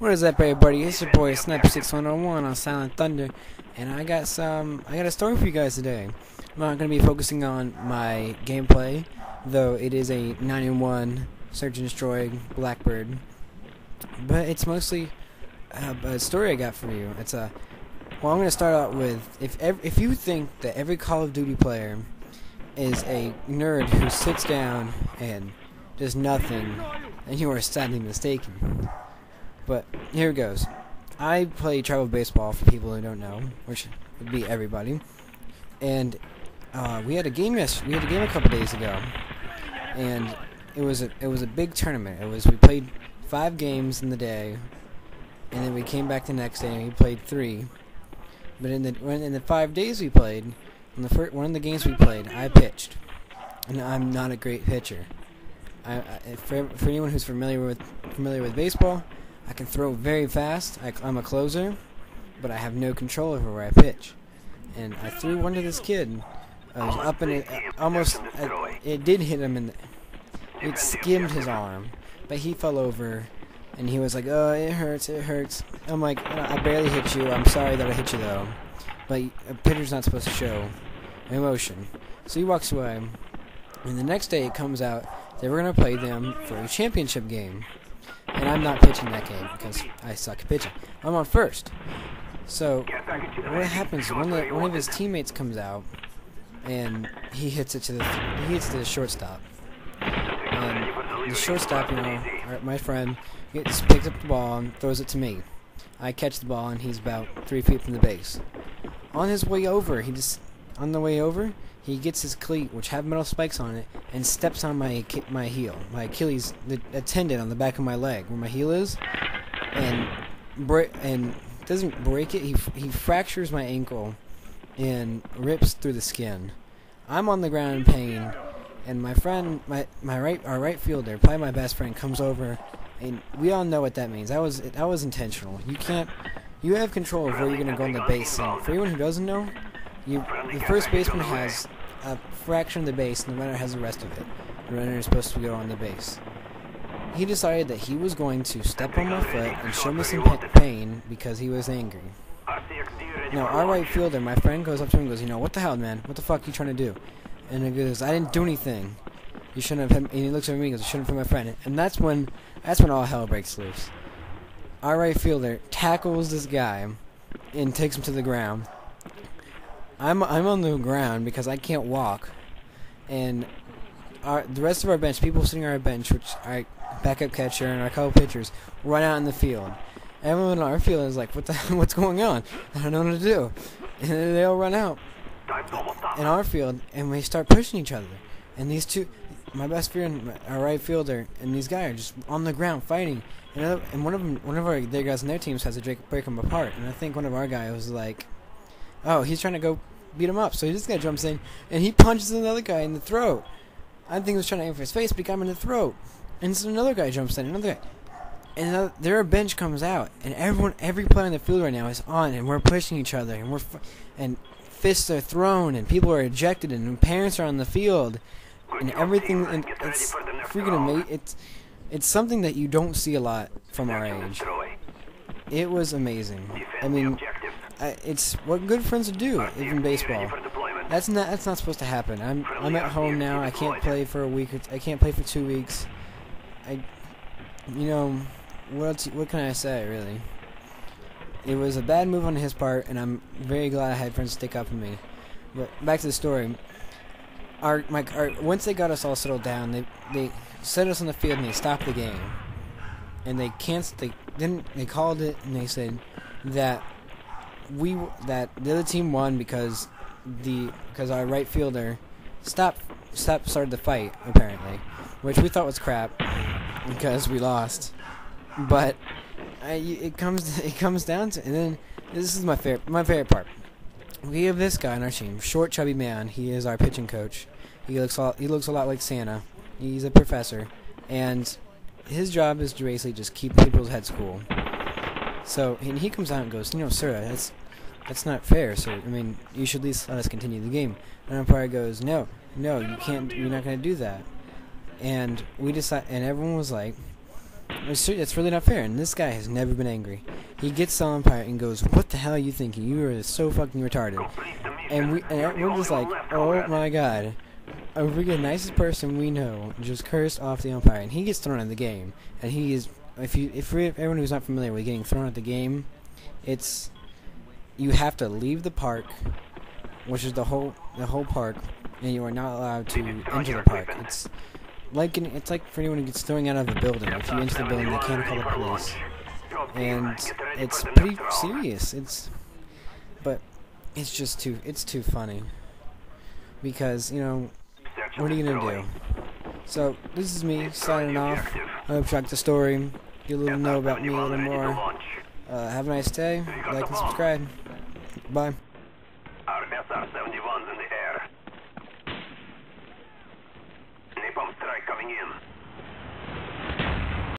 What is up, everybody? It's your boy Sniper6101 on Silent Thunder, and I got some. I got a story for you guys today. I'm not going to be focusing on my gameplay, though it is a 9-in-1 search and destroy Blackbird, but it's mostly a, a story I got for you. It's a. Well, I'm going to start out with if ev- if you think that every Call of Duty player is a nerd who sits down and does nothing, then you are sadly mistaken. But here it goes. I play travel baseball for people who don't know, which would be everybody. And uh, we had a game yes, we had a game a couple days ago, and it was a it was a big tournament. It was we played five games in the day, and then we came back the next day and we played three. But in the in the five days we played, in the first one of the games we played, I pitched, and I'm not a great pitcher. I, I for, for anyone who's familiar with familiar with baseball, I can throw very fast. I, am a closer, but I have no control over where I pitch. And I threw one to this kid. I was up in it, uh, almost. Uh, it did hit him in. The, it skimmed his arm, but he fell over, and he was like, "Oh, it hurts, it hurts." I'm like, "I barely hit you. I'm sorry that I hit you though." But a pitcher's not supposed to show emotion, so he walks away. And the next day, it comes out that we're gonna play them for a championship game and I'm not pitching that game because I suck at pitching. I'm on first. So what happens? One of one of his teammates comes out, and he hits it to the he hits the shortstop. And the shortstop, you know, my friend, gets picks up the ball and throws it to me. I catch the ball, and he's about three feet from the base. On his way over, he just on the way over, he gets his cleat, which have metal spikes on it, and steps on my my heel, my Achilles, the tendon on the back of my leg, where my heel is, and break and doesn't break it. He he fractures my ankle, and rips through the skin. I'm on the ground in pain, and my friend, my my right our right fielder, probably my best friend, comes over, and we all know what that means. That was that was intentional. You can't. You have control of where you're to go on the base. And for anyone who doesn't know, you, the first baseman has a fraction of the base, and the runner has the rest of it. The runner is supposed to go on the base. He decided that he was going to step on my foot and show me some pain because he was angry. Now, our right fielder, my friend goes up to him and goes, you know, what the hell, man? What the fuck are you trying to do? And he goes, I didn't do anything. You shouldn't have hit And he looks at me and goes, you shouldn't have hit my friend. And that's when, that's when all hell breaks loose. Our right fielder tackles this guy and takes him to the ground. I'm I'm on the ground because I can't walk, and our the rest of our bench, people sitting on our bench, which our backup catcher and our couple pitchers, run out in the field. Everyone on our field is like, "What the? What's going on? I don't know what to do," and they all run out in our field, and we start pushing each other. And these two, my best friend, our right fielder, and these guys are just on the ground fighting. And, uh, and one of them, one of our their guys in their teams has to break, break them apart. And I think one of our guys was like, "Oh, he's trying to go beat him up. So this guy jumps in and he punches another guy in the throat. I think he was trying to aim for his face, but he got him in the throat. And so another guy jumps in, another guy. And another, their bench comes out, and everyone, every player in the field right now is on, and we're pushing each other, and we're, and fists are thrown, and people are ejected, and parents are on the field, and everything. And it's freaking amazing. It's, it's something that you don't see a lot from our age. It was amazing. I mean, I, it's what good friends would do, even baseball. That's not that's not supposed to happen. I'm I'm at home now. I can't play for a week. Or I can't play for two weeks. I, you know, what else, what can I say really? It was a bad move on his part, and I'm very glad I had friends stick up for me. But back to the story. Our my our, once they got us all settled down, they they set us on the field and they stopped the game, and they canceled. They then they called it and they said that we that the other team won because the because our right fielder stopped stopped started the fight apparently, which we thought was crap because we lost. But I, it comes it comes down to and then this is my favorite my favorite part. We have this guy on our team, short, chubby man. He is our pitching coach. He looks a lot, he looks a lot like Santa. He's a professor, and his job is to basically just keep people's heads cool. So, and he comes out and goes, you know, sir, that's that's not fair, sir. I mean, you should at least let us continue the game. And umpire goes, no, no, you can't. You're not going to do that. And we decide, and everyone was like, it's really not fair, and this guy has never been angry. He gets the umpire and goes, "What the hell are you thinking? You are so fucking retarded." And we and we're just like, "Oh my god." A the nicest person we know just cursed off the umpire, and he gets thrown out of the game. And he is, if you, if everyone who's not familiar with getting thrown out of the game, it's you have to leave the park, which is the whole the whole park, and you are not allowed to enter the park. It's like an, it's like for anyone who gets thrown out of a building. If you enter the building, they can't call the police, and it's pretty serious. It's but it's just too it's too funny because you know what are you gonna do? So this is me signing off. I hope you liked the story. Get a little know about me a little more. Uh, have a nice day. Like and subscribe. Bye. Our SR-71's in the air. Napalm strike coming in.